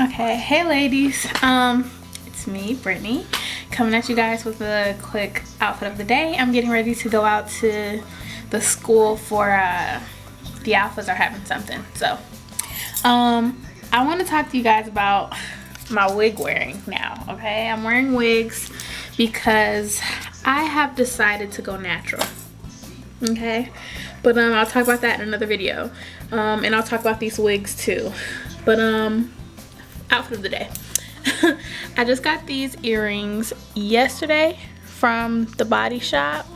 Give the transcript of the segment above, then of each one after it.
Okay, hey ladies. Um, it's me, Brittany, coming at you guys with a quick outfit of the day. I'm getting ready to go out to the school for uh, the alphas are having something. So, um, I want to talk to you guys about my wig wearing now. Okay, I'm wearing wigs because I have decided to go natural. Okay, but um, I'll talk about that in another video. Um, and I'll talk about these wigs too. But um of the day. I just got these earrings yesterday from the body shop.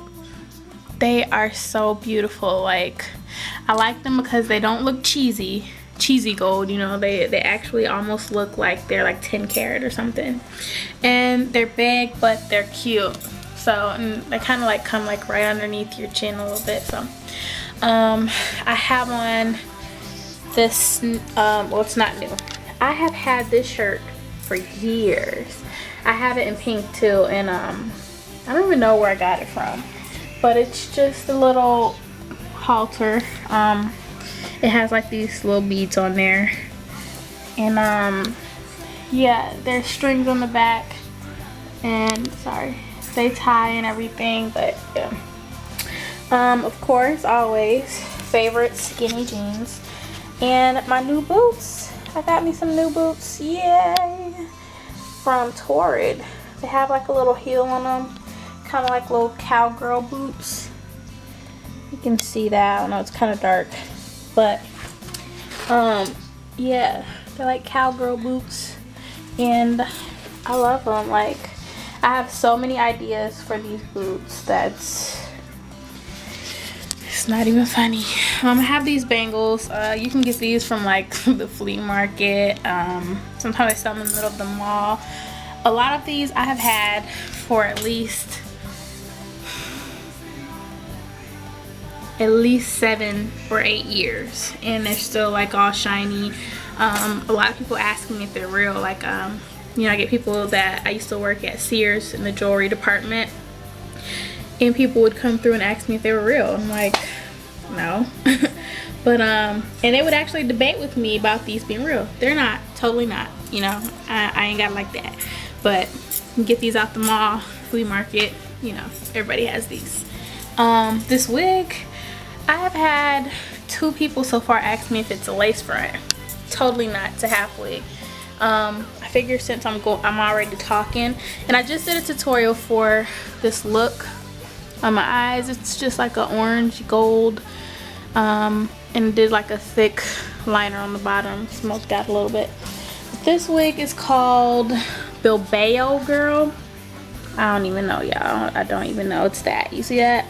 They are so beautiful. Like, I like them because they don't look cheesy. Cheesy gold, you know, they, they actually almost look like they're like 10 karat or something. And they're big, but they're cute. So, they kind of like come like right underneath your chin a little bit. So, um, I have on this, um, well, it's not new. I have had this shirt for years. I have it in pink too and um, I don't even know where I got it from. But it's just a little halter. Um, it has like these little beads on there. And um, yeah, there's strings on the back. And sorry, they tie and everything, but yeah. Um, of course, always, favorite skinny jeans. And my new boots I got me some new boots. Yay! From Torrid. They have like a little heel on them. Kind of like little cowgirl boots. You can see that. I don't know it's kind of dark. But, um, yeah. They're like cowgirl boots. And I love them. Like, I have so many ideas for these boots that's it's not even funny um, i have these bangles. Uh, you can get these from like the flea market um, sometimes i sell them in the middle of the mall. A lot of these i have had for at least at least seven or eight years and they're still like all shiny. Um, a lot of people ask me if they're real like um, you know i get people that i used to work at sears in the jewelry department and people would come through and ask me if they were real. I'm like, no. but um, and they would actually debate with me about these being real. They're not, totally not. You know, I, I ain't got like that. But get these out the mall, flea market. You know, everybody has these. Um, this wig, I have had two people so far ask me if it's a lace front. Totally not. It's a half wig. Um, I figure since I'm go I'm already talking, and I just did a tutorial for this look on my eyes it's just like an orange gold um, and did like a thick liner on the bottom smoked out a little bit. This wig is called Bilbao girl. I don't even know y'all. I don't even know it's that you see that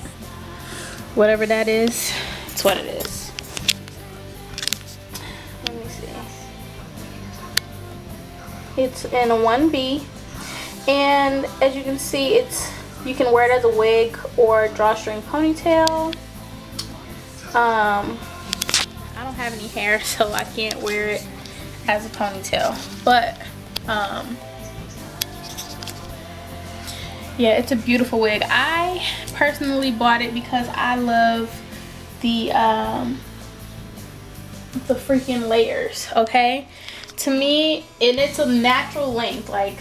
whatever that is it's what it is. Let me see. It's in a 1B and as you can see it's you can wear it as a wig or drawstring ponytail. Um, I don't have any hair, so I can't wear it as a ponytail. But, um, yeah, it's a beautiful wig. I personally bought it because I love the, um, the freaking layers, okay? To me, and it's a natural length, like,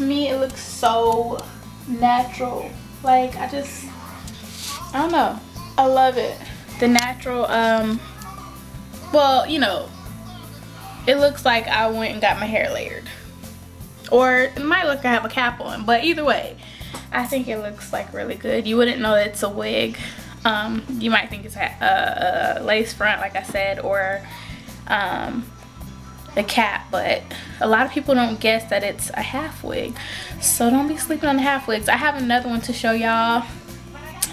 to me it looks so natural. Like I just I don't know. I love it. The natural um well you know it looks like I went and got my hair layered. Or it might look like I have a cap on but either way I think it looks like really good. You wouldn't know it's a wig. Um, you might think it's a, a, a lace front like I said or um, the cap but a lot of people don't guess that it's a half wig so don't be sleeping on the half wigs i have another one to show y'all.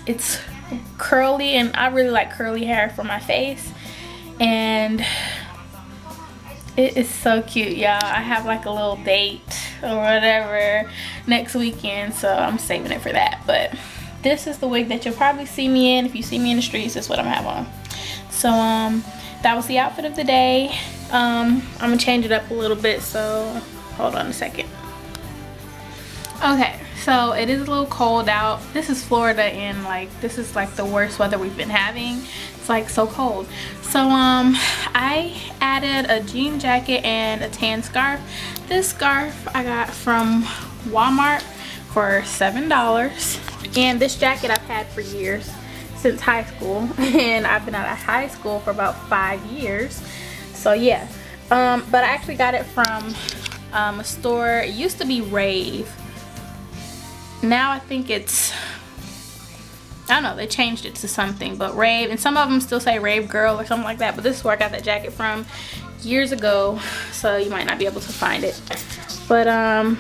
It's curly and i really like curly hair for my face. And it is so cute y'all. I have like a little date or whatever next weekend so i'm saving it for that. But this is the wig that you'll probably see me in. If you see me in the streets that's what i'm having on. So um that was the outfit of the day. Um i'm gonna change it up a little bit so hold on a second. Okay so it is a little cold out. This is Florida and like this is like the worst weather we've been having. It's like so cold. So um I added a jean jacket and a tan scarf. This scarf I got from Walmart for seven dollars and this jacket I've had for years since high school and I've been out of high school for about five years. So yeah. Um, but I actually got it from um, a store. It used to be Rave. Now I think it's I don't know they changed it to something but Rave and some of them still say Rave Girl or something like that but this is where I got that jacket from years ago so you might not be able to find it. But um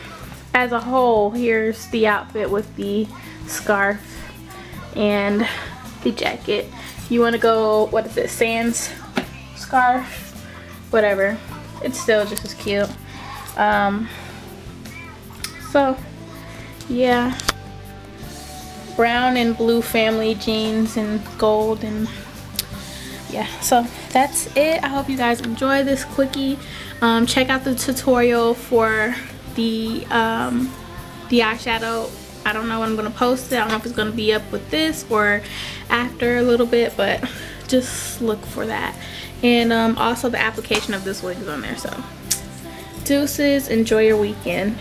as a whole here's the outfit with the scarf and the jacket. You want to go what is it sans scarf? Whatever. It's still just as cute. Um so yeah. Brown and blue family jeans and gold and yeah. So that's it. I hope you guys enjoy this quickie. Um, check out the tutorial for the um, the eyeshadow i don't know when i'm gonna post it. I don't know if it's gonna be up with this or after a little bit but just look for that. And um, also the application of this wig is on there so. Deuces enjoy your weekend